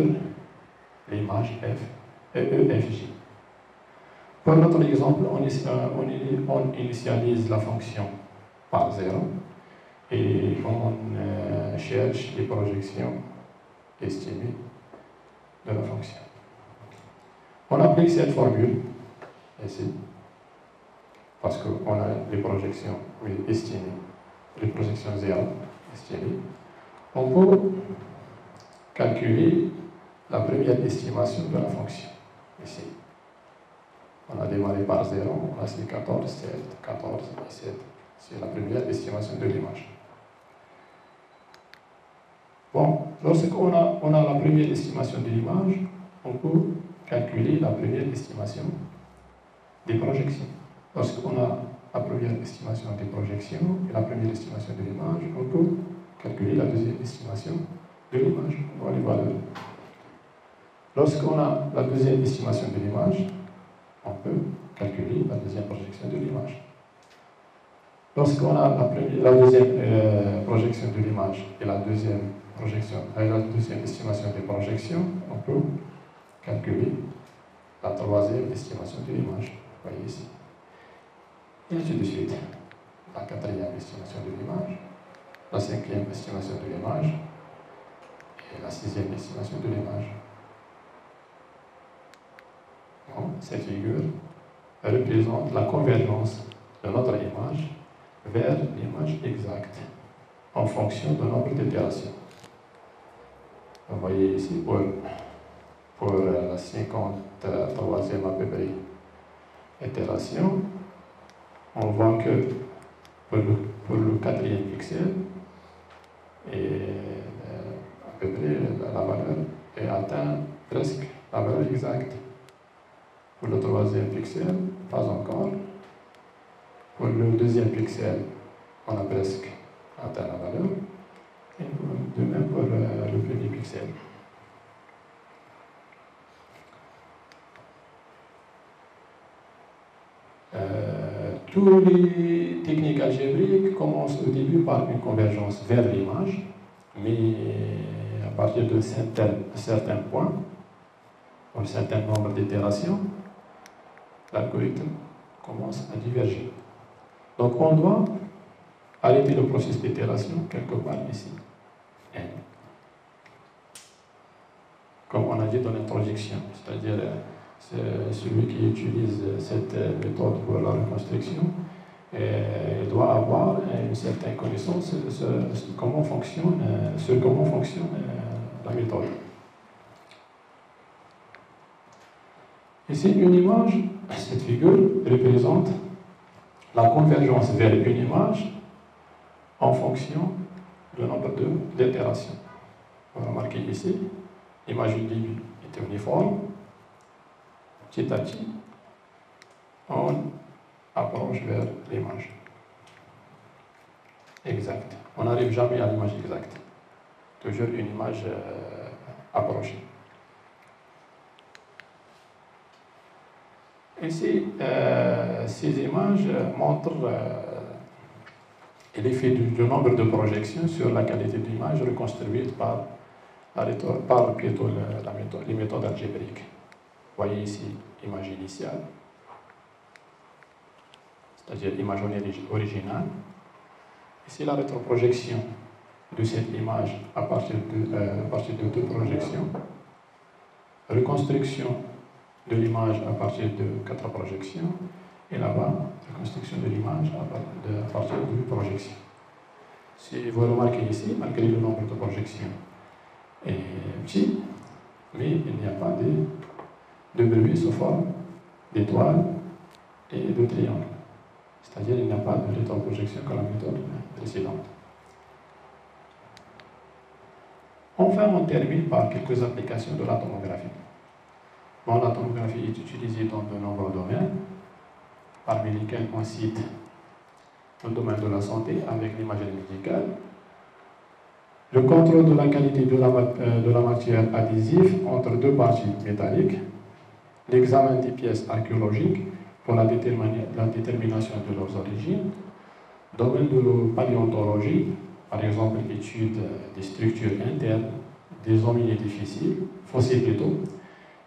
l'image F, EFJ. Pour notre exemple, on initialise la fonction par 0 et on euh, cherche les projections estimées de la fonction. On applique cette formule ici, parce qu'on a les projections estimées, les projections zéro estimées. On peut calculer la première estimation de la fonction, ici. On a démarré par 0, on a 14, 7, 14 et 7. C'est la première estimation de l'image. Bon, lorsqu'on a, on a la première estimation de l'image, on peut calculer la première estimation des projections. Lorsqu'on a la première estimation des projections et la première estimation de l'image, on peut calculer la deuxième estimation de l'image. On voit les valeurs. Lorsqu'on a la deuxième estimation de l'image, on peut calculer la deuxième projection de l'image. Lorsqu'on a la, deuxième euh, projection de l'image et la deuxième projection, et la deuxième estimation des projections, on peut calculer la troisième estimation de l'image. Vous voyez ici. Et ainsi de suite. La quatrième estimation de l'image, la cinquième estimation de l'image et la sixième estimation de l'image. cette figure représente la convergence de notre image vers l'image exacte en fonction de nombre d'itérations. Vous voyez ici pour, pour la 53e à peu près itération, on voit que pour le, pour le quatrième pixel, et euh, à peu près la valeur est atteinte presque la valeur exacte. Pour le troisième pixel, pas encore. Pour le deuxième pixel, on a presque atteint la valeur. De même pour le premier pixel. Euh, toutes les techniques algébriques commencent au début par une convergence vers l'image, mais à partir de certains, certains points, un certain nombre d'itérations, l'algorithme commence à diverger. Donc on doit arrêter le processus d'itération quelque part ici. Comme on a dit dans l'introduction, c'est-à-dire celui qui utilise cette méthode pour la reconstruction doit avoir une certaine connaissance sur comment fonctionne, sur comment fonctionne la méthode. Ici, une image, cette figure représente la convergence vers une image en fonction du nombre d'itérations. Vous remarquez ici, l'image du début est uniforme. Petit à petit, on approche vers l'image exacte. On n'arrive jamais à l'image exacte. Toujours une image euh, approchée. Ici, euh, ces images montrent euh, l'effet du, nombre de projections sur la qualité de l'image reconstruite par, par plutôt la méthode, les méthodes algébriques. Vous voyez ici l'image initiale, c'est-à-dire l'image originale. Ici la rétroprojection de cette image à partir de, euh, à partir de deux projections. Reconstruction de l'image à partir de quatre projections, et là-bas, la construction de l'image à partir de projections. Si vous remarquez ici, malgré le nombre de projections est petit, mais il n'y a pas de, de bruit sous forme d'étoiles et de triangles. C'est-à-dire qu'il n'y a pas de rétroprojection comme la méthode précédente. Enfin, on termine par quelques applications de la tomographie. Bon, la tomographie est utilisée dans de nombreux domaines, parmi lesquels on cite le domaine de la santé avec l'imagerie médicale, le contrôle de la qualité de la, euh, matière adhésive entre deux parties métalliques, l'examen des pièces archéologiques pour la, détermination de leurs origines, domaine de la paléontologie, par exemple l'étude des structures internes des hominines difficiles, fossiles plutôt,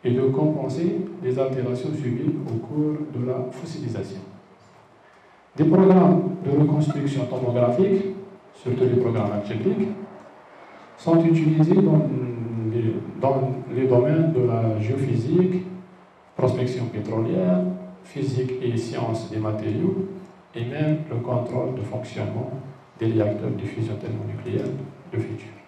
et de compenser les altérations subies au cours de la fossilisation. Des programmes de reconstruction tomographique, surtout les programmes algébriques, sont utilisés dans les, dans les domaines de la géophysique, prospection pétrolière, physique et sciences des matériaux, et même le contrôle de fonctionnement des réacteurs de fusion thermonucléaire de futur.